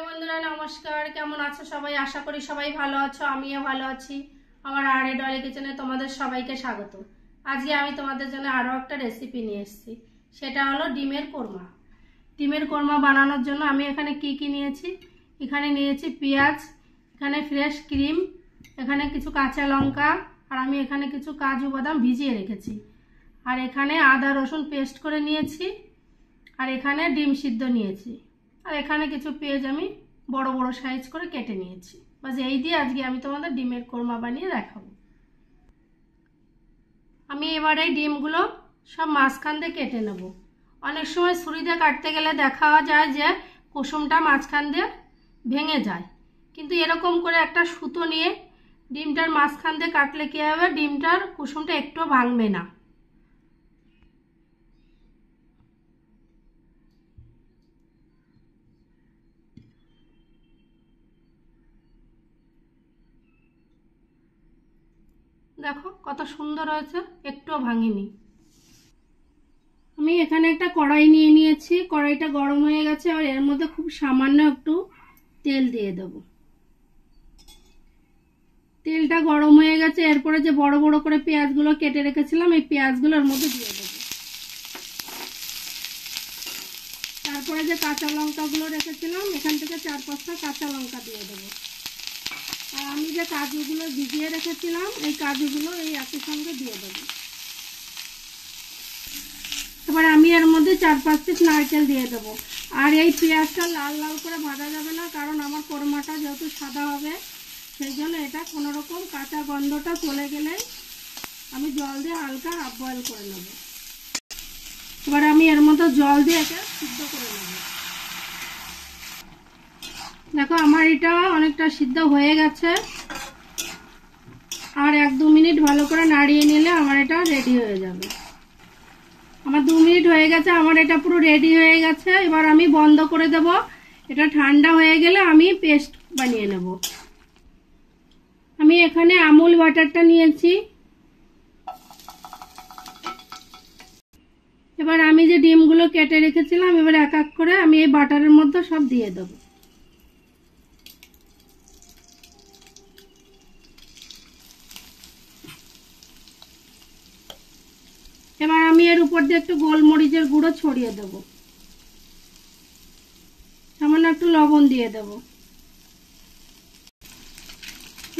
Hello বন্ধুরা, নমস্কার। কেমন আছো সবাই? আশা করি সবাই ভালো আছো, আমিও ভালো আছি। আমার আর এ ডলে কিচেনে তোমাদের সবাইকে স্বাগত। আজকে আমি তোমাদের জন্য আরও একটা রেসিপি নিয়ে এসেছি। সেটা হলো ডিমের কোরমা। ডিমের কোরমা বানানোর জন্য আমি এখানে কি কি নিয়েছি? এখানে নিয়েছি পেঁয়াজ, এখানে ফ্রেশ ক্রিম এখানে কিছু কাঁচা লঙ্কা, আর আমি এখানে কিছু কাজু বাদাম ভিজিয়ে রেখেছি। আর এখানে আদা রসুন পেস্ট করে নিয়েছি, আর এখানে ডিম সিদ্ধ নিয়েছি। আর এখানে কিছু পেঁয়াজ আমি বড় বড় সাইজ করে কেটে নিয়েছি। বাস এই দিয়ে আজকে আমি তোমাদের ডিমের কোরমা বানিয়ে দেখাবো। আমি এবার ডিমগুলো সব মাঝখান দিয়ে কেটে নেব। অনেক সময় ছুরি দিয়ে কাটতে গেলে দেখা যায় যে কুসুমটা মাঝখান দিয়ে ভেঙে যায়। কিন্তু এরকম করে একটা সুতো নিয়ে ডিমটার মাঝখান দিয়ে কাটলে কী হবে? ডিমটার কুসুমটা একটুও ভাঙবে না। দেখো, কত সুন্দর হয়েছে, একটুও ভাঙিনি। আমি এখানে একটা কড়াই নিয়ে নিয়েছি, কড়াইটা গরম হয়ে গেছে আর এর মধ্যে খুব সামান্য একটু তেল দিয়ে দেব। তেলটা গরম হয়ে গেছে, এরপরে যে বড় বড় করে পেঁয়াজগুলো কেটে রেখেছিলাম, এই পেঁয়াজগুলো এর মধ্যে দিয়ে দেবো। তারপরে যে কাঁচা লঙ্কাগুলো রেখেছিলাম, এখান থেকে চার পাঁচটা কাঁচা লঙ্কা দিয়ে দেবো। আর আমি যে কাজুগুলো ভিজিয়ে রেখেছিলাম, এই কাজুগুলো এই একই সঙ্গে দিয়ে দেবো। এবার আমি এর মধ্যে চার পাঁচ পিস নারকেল দিয়ে দেবো। আর এই পেঁয়াজটা লাল লাল করে ভাজা যাবে না, কারণ আমার কোরমাটা যেহেতু সাদা হবে, সেই জন্য এটা কোনো রকম কাঁচা গন্ধটা চলে গেলে আমি জল দিয়ে হালকা হাফ বয়েল করে নেব। এবার আমি এর মতো জল দিয়ে একে সিদ্ধ করে নেব দেখো, আমার এটা অনেকটা সিদ্ধ হয়ে গেছে। আর এক দু মিনিট ভালো করে নাড়িয়ে নিলে আমার এটা রেডি হয়ে যাবে। আমার দু মিনিট হয়ে গেছে, আমার এটা পুরো রেডি হয়ে গেছে। এবার আমি বন্ধ করে দেব। এটা ঠান্ডা হয়ে গেলে আমি পেস্ট বানিয়ে নেব। আমি এখানে আমুল বাটারটা নিয়েছি। এবার আমি যে ডিমগুলো কেটে রেখেছিলাম, এবার এক এক করে আমি এই বাটারের মধ্যে সব দিয়ে দেবো। এবার আমি এর উপর দিয়ে একটু গোলমরিচের গুঁড়ো ছড়িয়ে দেব। সামান্য একটু লবণ দিয়ে দেব।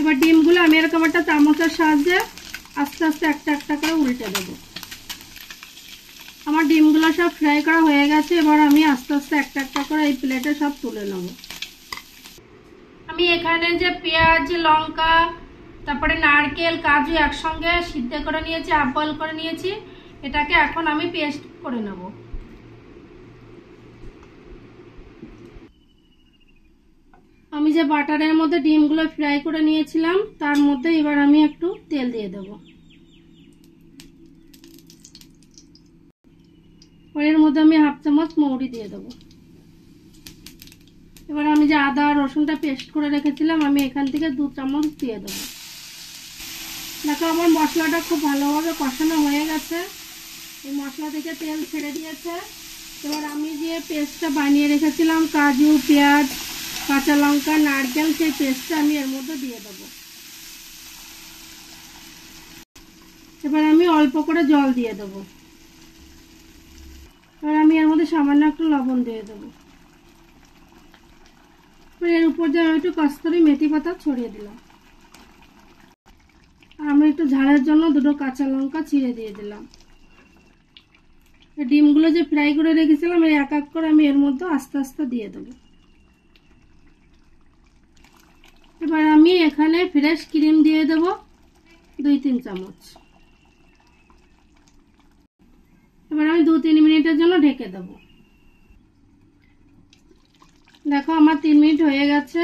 এবার ডিমগুলো আমি এরকম একটা চামচের সাহায্যে আস্তে আস্তে একটা একটা করে উল্টে দেব। আমার ডিমগুলো সব ফ্রাই করা হয়ে গেছে, এবার আমি আস্তে আস্তে একটা একটা করে এই প্লেটে সব তুলে নেব। আমি এখানে যে পেঁয়াজ, লঙ্কা, তারপরে নারকেল, কাজু একসঙ্গে সিদ্ধ করে নিয়েছি আপ বয়েল করে নিয়েছি। এটাকে এখন আমি পেস্ট করে নেব। আমি যে বাটারের মধ্যে ডিমগুলো ফ্রাই করে নিয়েছিলাম, তার মধ্যে এবার আমি একটু তেল দিয়ে দেব। এর মধ্যে আমি হাফ চামচ মৌরি দিয়ে দেব। এবার আমি যে আদা রসুনটা পেস্ট করে রেখেছিলাম, আমি এখান থেকে দু চামচ দিয়ে দেবো। দেখো, আমার মশলাটা খুব ভালোভাবে কষানো হয়ে গেছে। এই মশলা থেকে তেল ছেড়ে দিয়েছে। এবার আমি যে পেস্টটা বানিয়ে রেখেছিলাম, কাজু, পেঁয়াজ, কাঁচা লঙ্কা, নারকেল, সেই পেস্টটা আমি এর মধ্যে দিয়ে দেবো। এবার আমি অল্প করে জল দিয়ে দেবো। এবার আমি এর মধ্যে সামান্য একটু লবণ দিয়ে দেবো। এর উপর দিয়ে আমি একটু কস্তরি মেথি পাতা ছড়িয়ে দিলাম। আমি একটু ঝালের জন্য দুটো কাঁচা লঙ্কা চিড়ে দিয়ে দিলাম। ডিমগুলো যে ফ্রাই করে রেখেছিলাম, এই এক এক করে আমি এর মধ্যে আস্তে আস্তে দিয়ে দেবো। এবার আমি এখানে ফ্রেশ ক্রিম দিয়ে দেব দুই তিন চামচ। এবার আমি দু তিন মিনিটের জন্য ঢেকে দেব। দেখো আমার তিন মিনিট হয়ে গেছে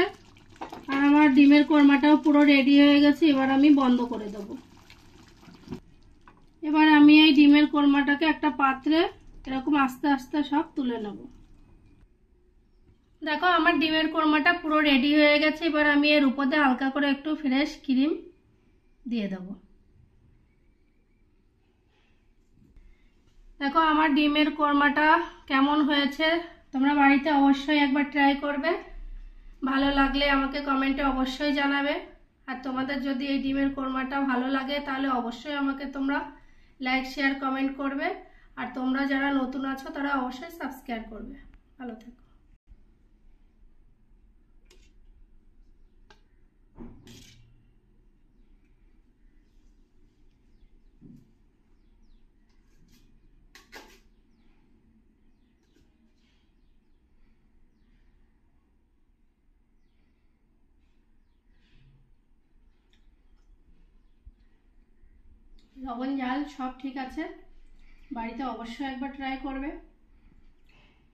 আর আমার ডিমের কোরমাটাও পুরো রেডি হয়ে গেছে, এবার আমি বন্ধ করে দেব। এবার আমি এই ডিমের কোরমাটাকে একটা পাত্রে এরকম আস্তে আস্তে সব তুলে নেব। দেখো, আমার ডিমের কোরমাটা পুরো রেডি হয়ে গেছে। এবার আমি এর উপরে হালকা করে একটু ফ্রেশ ক্রিম দিয়ে দেব। দেখো, আমার ডিমের কোরমাটা কেমন হয়েছে তোমরা বাড়িতে অবশ্যই একবার ট্রাই করবে। ভালো লাগলে আমাকে কমেন্টে অবশ্যই জানাবে। আর তোমাদের যদি এই ডিমের কোরমাটা ভালো লাগে, তাহলে অবশ্যই আমাকে তোমরা লাইক শেয়ার কমেন্ট করবে। আর তোমরা যারা নতুন আছো, তারা অবশ্যই সাবস্ক্রাইব করবে। ভালো থেকো। লবণ জাল সব ঠিক আছে। বাড়িতে অবশ্যই একবার ট্রাই করবে।